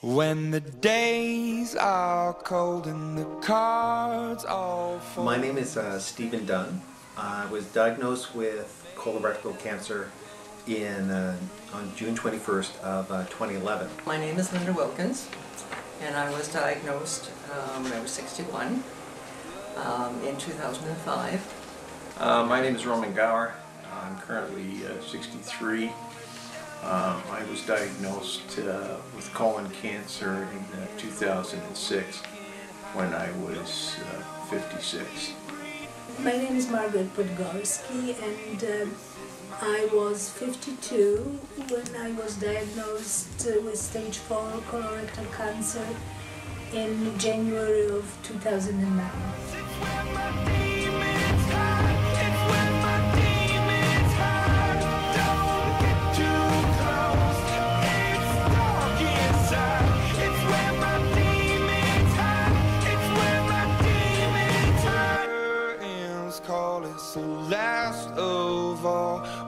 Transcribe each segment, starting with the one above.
When the days are cold and the cards all fall. My name is uh, Stephen Dunn. I was diagnosed with colorectal cancer in uh, on June 21st of uh, 2011. My name is Linda Wilkins, and I was diagnosed um, when I was 61 um, in 2005. Uh, my name is Roman Gower. I'm currently uh, 63. Um, I was diagnosed uh, with colon cancer in uh, 2006 when I was uh, 56. My name is Margaret Podgorski and um, I was 52 when I was diagnosed uh, with stage 4 colorectal cancer in January of 2009.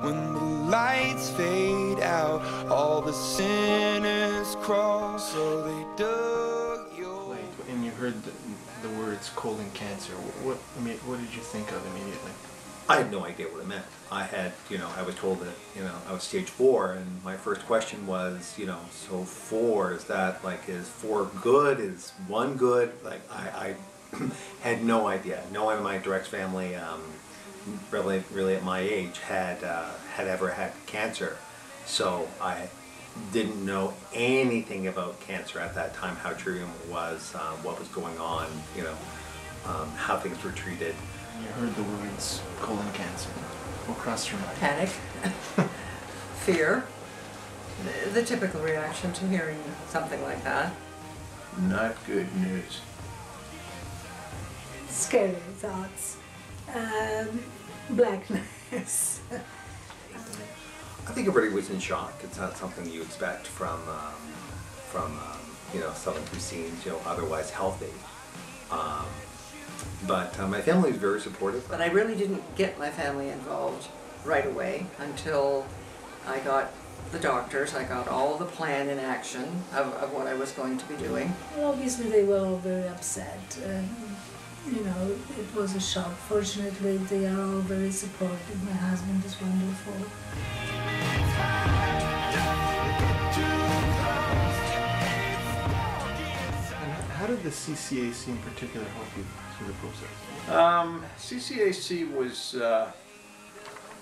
When the lights fade out, all the sinners crawl. So they dug your. Like, and you heard the, the words colon cancer. What I mean, what did you think of immediately? I had no idea what it meant. I had, you know, I was told that, you know, I was stage four, and my first question was, you know, so four is that like is four good? Is one good? Like I, I had no idea. No one in my direct family, um, really, really at my age, had uh, had ever had cancer. So I didn't know anything about cancer at that time, how treatment was, uh, what was going on, you know, um, how things were treated. You heard the words colon cancer. What crossed your mind? Panic, fear, the, the typical reaction to hearing something like that. Not good news. Scary thoughts, um, blackness. I think everybody was in shock. It's not something you expect from um, from um, you know someone who seems you know otherwise healthy. Um, but uh, my family was very supportive. But I really didn't get my family involved right away until I got the doctors, I got all the plan in action of, of what I was going to be doing. Well, obviously, they were all very upset. And, you know, it was a shock. Fortunately, they are all very supportive. My husband is wonderful. And how did the CCAC in particular help you through the process? Um, CCAC was uh,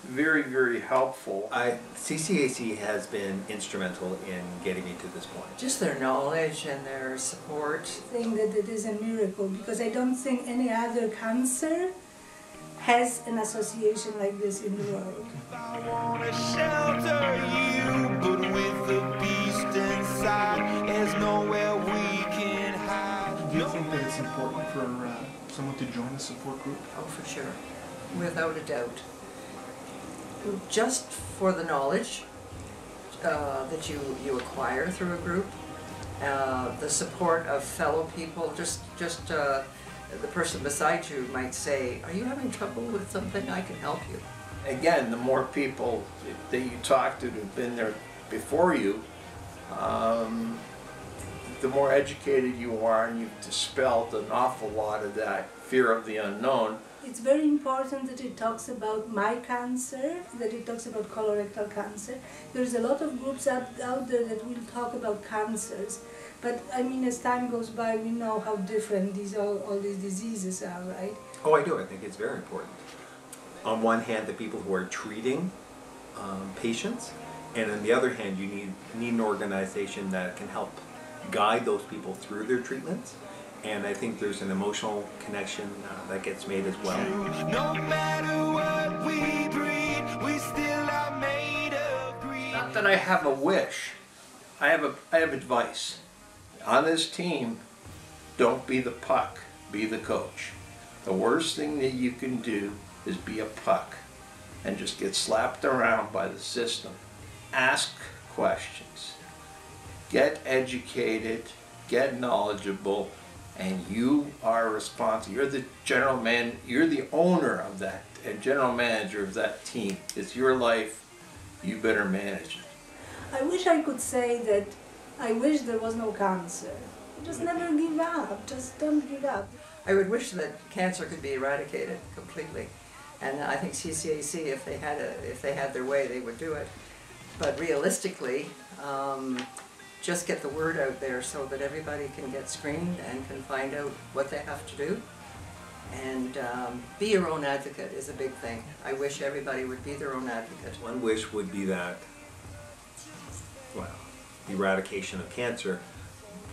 very, very helpful. I, CCAC has been instrumental in getting me to this point. Just their knowledge and their support. I think that it is a miracle because I don't think any other cancer has an association like this in the world. I wanna shelter you, but with the beast inside, there's nowhere we can hide. Do you think that it's important for uh, someone to join a support group? Oh, for sure, without a doubt. Just for the knowledge uh, that you, you acquire through a group, uh, the support of fellow people, just, just uh, the person beside you might say, Are you having trouble with something? I can help you. Again, the more people that you talk to that have been there before you, um, the more educated you are, and you've dispelled an awful lot of that fear of the unknown. It's very important that it talks about my cancer, that it talks about colorectal cancer. There's a lot of groups out, out there that will talk about cancers. But I mean, as time goes by, we know how different these all, all these diseases are, right? Oh, I do. I think it's very important. On one hand, the people who are treating um, patients, and on the other hand, you need need an organization that can help guide those people through their treatments. And I think there's an emotional connection uh, that gets made as well. No matter what we breed, we still are made of greed. Not that I have a wish. I have a I have advice. On this team, don't be the puck, be the coach. The worst thing that you can do is be a puck and just get slapped around by the system. Ask questions. Get educated, get knowledgeable, and you are responsible. You're the general man, you're the owner of that and general manager of that team. It's your life. You better manage it. I wish I could say that I wish there was no cancer. Just never give up. Just don't give up. I would wish that cancer could be eradicated completely. And I think CCAC, if they had a, if they had their way, they would do it. But realistically, um, just get the word out there so that everybody can get screened and can find out what they have to do. And um, be your own advocate is a big thing. I wish everybody would be their own advocate. One wish would be that, well, the eradication of cancer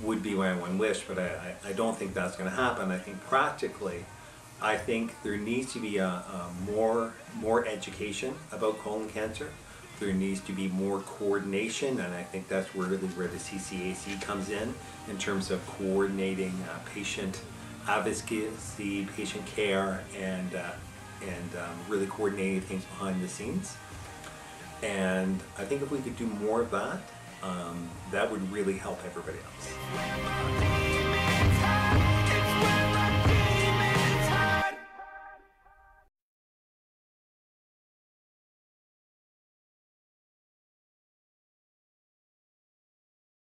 would be my one wish, but I, I, don't think that's gonna happen. I think practically, I think there needs to be a, a more, more education about colon cancer. There needs to be more coordination, and I think that's really where the CCAC comes in, in terms of coordinating uh, patient advocacy, patient care, and, uh, and um, really coordinating things behind the scenes. And I think if we could do more of that, um, that would really help everybody else.